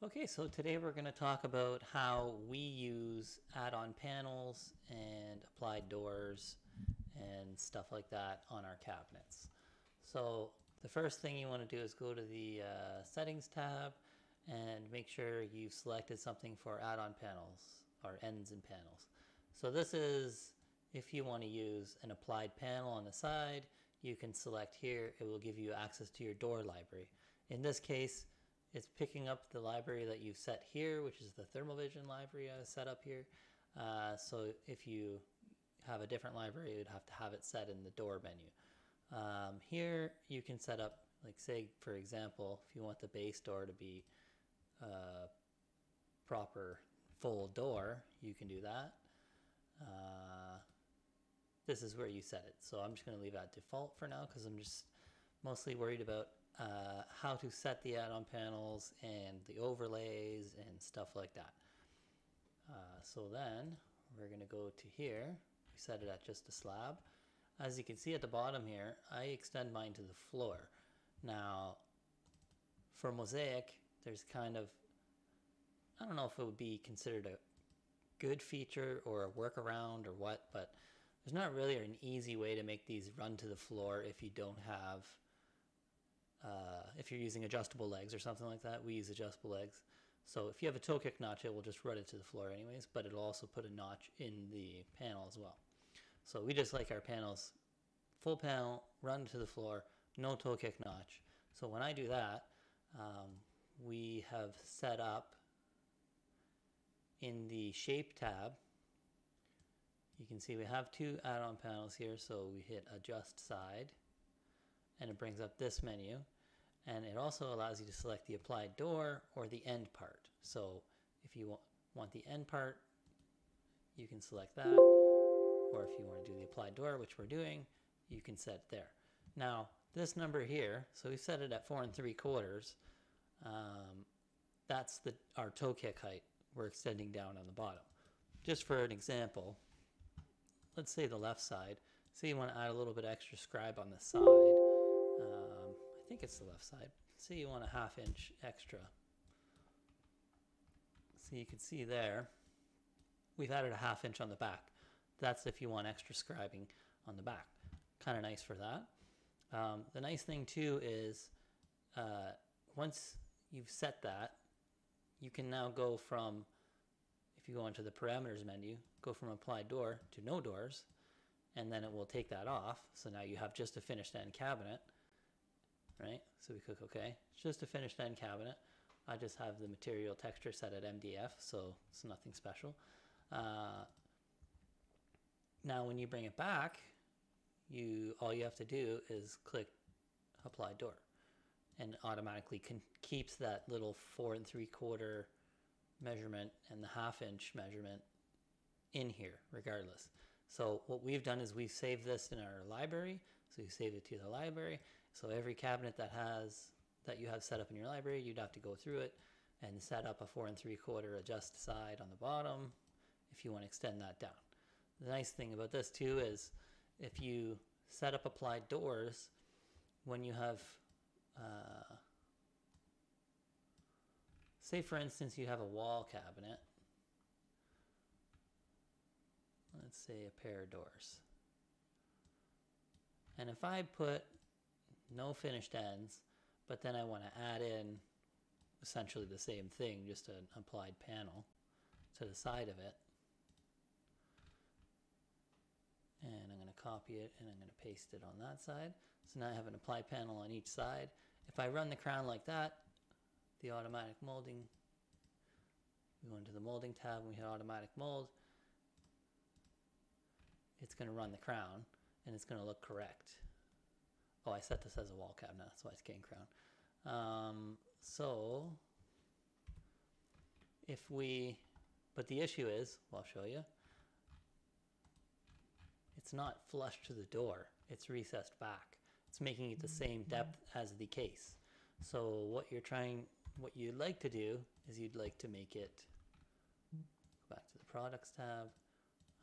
Okay, so today we're going to talk about how we use add-on panels and applied doors and stuff like that on our cabinets. So the first thing you want to do is go to the uh, settings tab and make sure you've selected something for add-on panels or ends and panels. So this is if you want to use an applied panel on the side, you can select here. It will give you access to your door library. In this case, it's picking up the library that you've set here, which is the Thermal Vision library I set up here. Uh, so if you have a different library, you'd have to have it set in the door menu. Um, here you can set up, like say, for example, if you want the base door to be uh, proper full door, you can do that. Uh, this is where you set it. So I'm just going to leave that default for now because I'm just mostly worried about uh, how to set the add-on panels and the overlays and stuff like that. Uh, so then we're going to go to here. We set it at just a slab. As you can see at the bottom here, I extend mine to the floor. Now, for Mozaik, there's kind of, I don't know if it would be considered a good feature or a workaround or what, but there's not really an easy way to make these run to the floor if you don't have uh, if you're using adjustable legs or something like that, we use adjustable legs. So if you have a toe kick notch, it will just run it to the floor anyways, but it'll also put a notch in the panel as well. So we just like our panels full panel, run to the floor, no toe kick notch. So when I do that, um, we have set up in the shape tab, you can see we have two add-on panels here. So we hit adjust side and it brings up this menu and it also allows you to select the applied door or the end part. So if you want the end part, you can select that. Or if you want to do the applied door, which we're doing, you can set it there. Now, this number here, so we set it at four and three quarters. Um, that's the our toe kick height. We're extending down on the bottom. Just for an example, let's say the left side. Say you want to add a little bit extra scribe on the side um, I think it's the left side. Say you want a half inch extra. So you can see there, we've added a half inch on the back. That's if you want extra scribing on the back. Kind of nice for that. Um, the nice thing too is uh, once you've set that, you can now go from, if you go into the parameters menu, go from applied door to no doors, and then it will take that off. So now you have just a finished end cabinet right? So we click OK. It's just a finished end cabinet. I just have the material texture set at MDF, so it's nothing special. Uh, now when you bring it back, you all you have to do is click apply door and automatically keeps that little four and three quarter measurement and the half inch measurement in here regardless. So what we've done is we've saved this in our library. So you save it to the library so every cabinet that has that you have set up in your library, you'd have to go through it and set up a four and three quarter adjust side on the bottom if you want to extend that down. The nice thing about this too is if you set up applied doors, when you have, uh, say for instance, you have a wall cabinet, let's say a pair of doors. And if I put no finished ends, but then I want to add in essentially the same thing, just an applied panel to the side of it. And I'm going to copy it and I'm going to paste it on that side. So now I have an applied panel on each side. If I run the crown like that, the automatic molding, we go into the molding tab and we hit automatic mold, it's going to run the crown and it's going to look correct. Oh, I set this as a wall cabinet. That's why it's getting Crown. Um, so if we, but the issue is, well, I'll show you. It's not flush to the door. It's recessed back. It's making it the same mm-hmm. depth as the case. So what you're trying, what you'd like to do is you'd like to make it, go back to the products tab.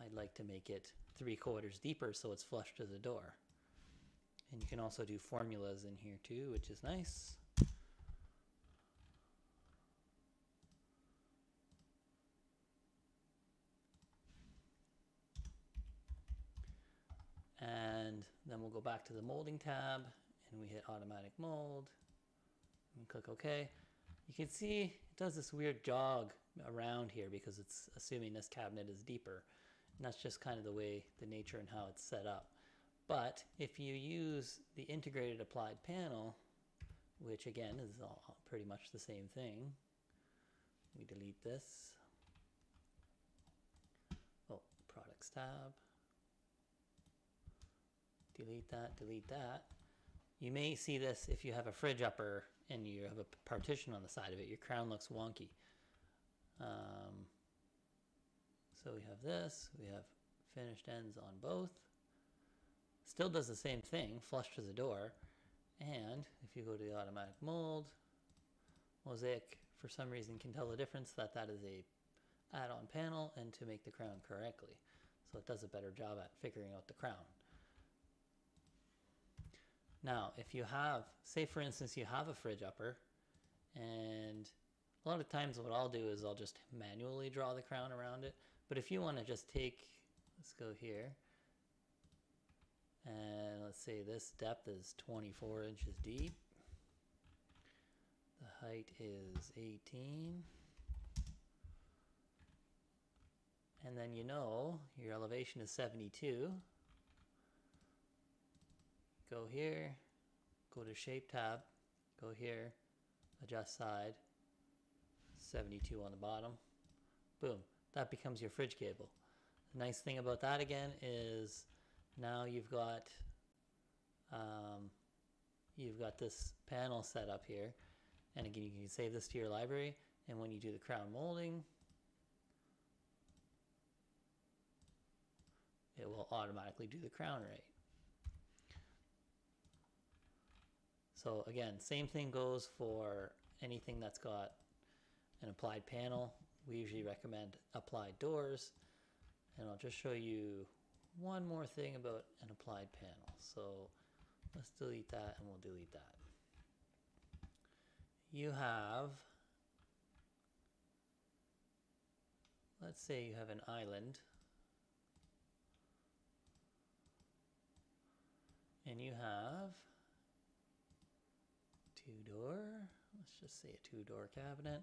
I'd like to make it three quarters deeper so it's flush to the door. And you can also do formulas in here too, which is nice. And then we'll go back to the molding tab and we hit automatic mold and click OK. You can see it does this weird jog around here because it's assuming this cabinet is deeper. And that's just kind of the way the nature and how it's set up. But if you use the integrated applied panel, which again is all pretty much the same thing, we delete this. Oh, products tab. Delete that, delete that. You may see this if you have a fridge upper and you have a partition on the side of it. Your crown looks wonky. Um, so we have this, we have finished ends on both. Still does the same thing, flush to the door. And if you go to the automatic mold, Mozaik for some reason can tell the difference that that is a add-on panel and to make the crown correctly. So it does a better job at figuring out the crown. Now, if you have, say for instance, you have a fridge upper and a lot of times what I'll do is I'll just manually draw the crown around it. But if you want to just take, let's go here, and let's say this depth is 24 inches deep. The height is 18. And then you know your elevation is 72. Go here, go to shape tab, go here, adjust side, 72 on the bottom. Boom, that becomes your fridge cable. The nice thing about that again is now you've got um, you've got this panel set up here. And again you can save this to your library. And when you do the crown molding it will automatically do the crown right so again same thing goes for anything that's got an applied panel. We usually recommend applied doors. And I'll just show you one more thing about an applied panel. So let's delete that and we'll delete that. You have, let's say you have an island and you have two door, let's just say a two door cabinet,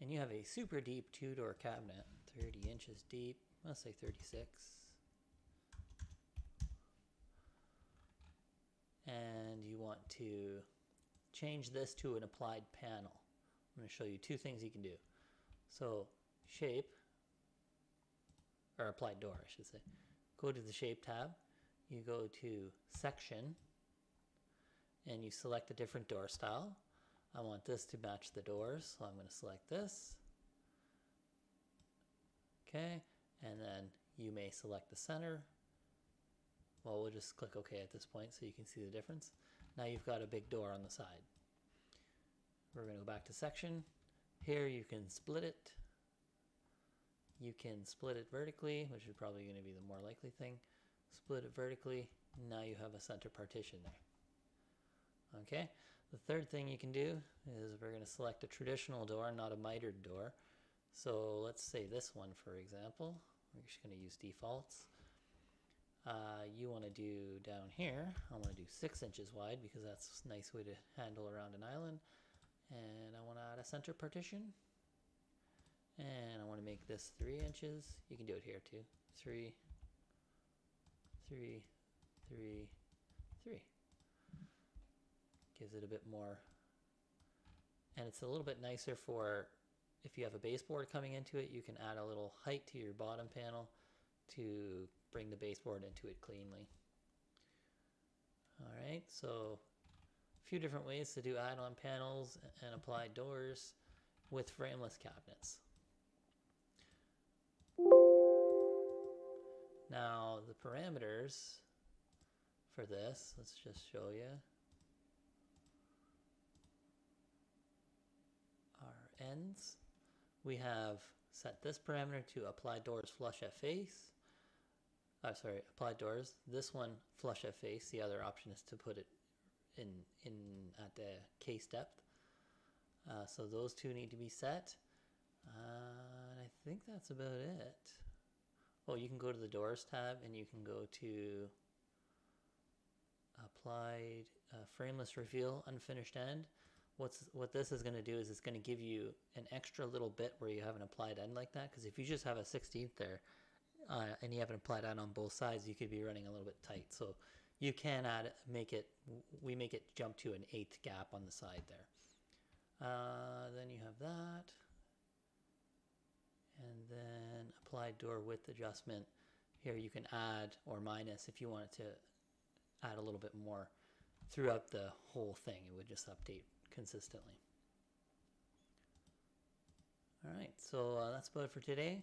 and you have a super deep two door cabinet, 30 inches deep, let's say 36. And you want to change this to an applied panel. I'm going to show you two things you can do. So shape, or applied door I should say. Go to the shape tab, you go to section, and you select a different door style. I want this to match the doors, so I'm going to select this. Okay, and then you may select the center well, we'll just click OK at this point so you can see the difference. Now you've got a big door on the side. We're going to go back to section. Here you can split it. You can split it vertically, which is probably going to be the more likely thing. Split it vertically. Now you have a center partition there. Okay. The third thing you can do is we're going to select a traditional door, not a mitered door. So let's say this one, for example. We're just going to use defaults. Uh, you want to do down here, I want to do six inches wide because that's a nice way to handle around an island. And I want to add a center partition. And I want to make this three inches. You can do it here too. Three, three, three, three. Gives it a bit more. And it's a little bit nicer for if you have a baseboard coming into it, you can add a little height to your bottom panel to bring the baseboard into it cleanly. All right, so a few different ways to do add-on panels and apply doors with frameless cabinets. Now the parameters for this, let's just show you. Our ends, we have set this parameter to apply doors flush at face uh, sorry, applied doors. This one flush at face. The other option is to put it in in at the case depth. Uh, so those two need to be set. Uh, and I think that's about it. Oh, you can go to the doors tab and you can go to applied uh, frameless reveal unfinished end. What's what this is going to do is it's going to give you an extra little bit where you have an applied end like that. Because if you just have a 16th there uh, and you have an applied end on both sides, you could be running a little bit tight. So you can add make it. We make it jump to an eighth gap on the side there. Uh, then you have that, and then applied door width adjustment. Here you can add or minus if you wanted to add a little bit more throughout the whole thing. It would just update consistently. All right, so uh, that's about it for today.